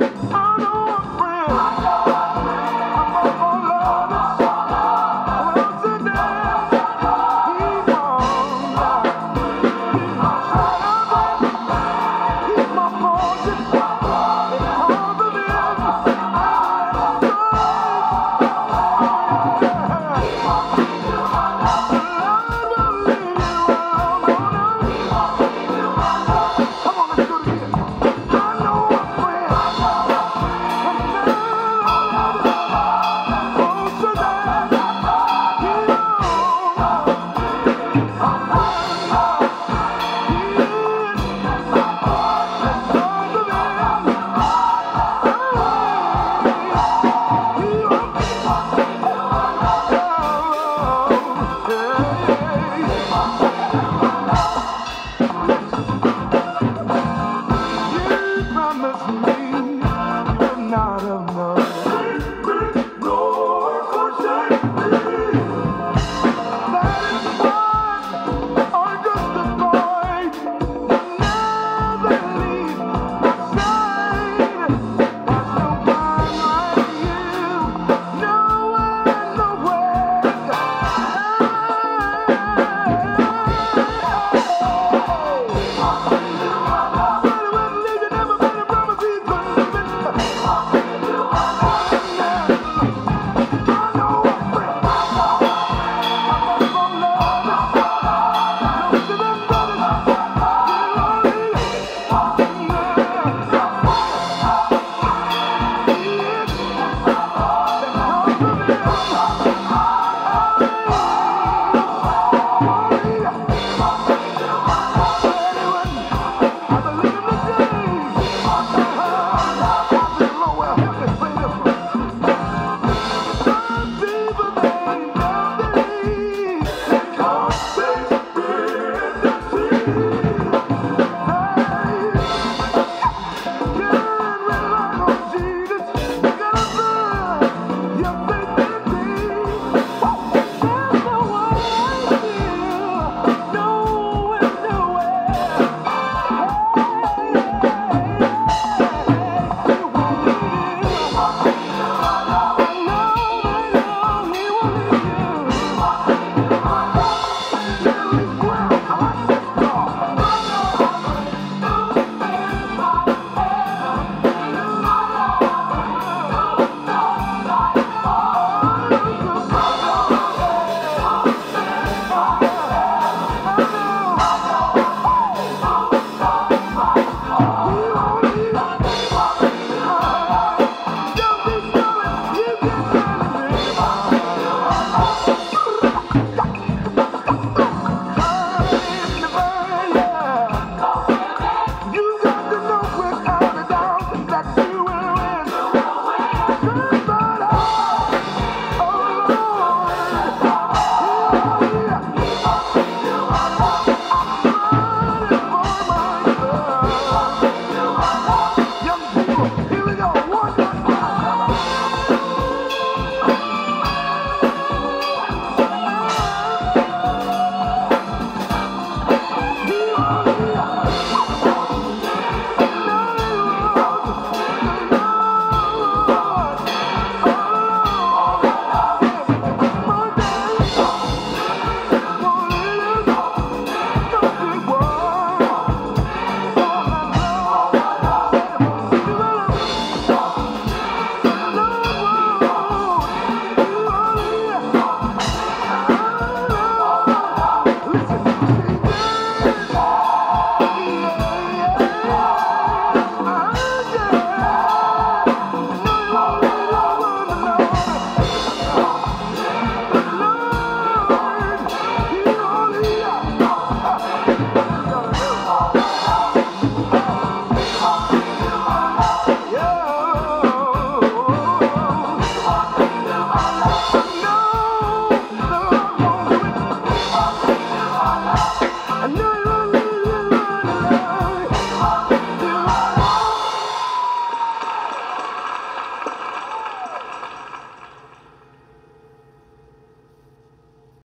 Ha!